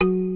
you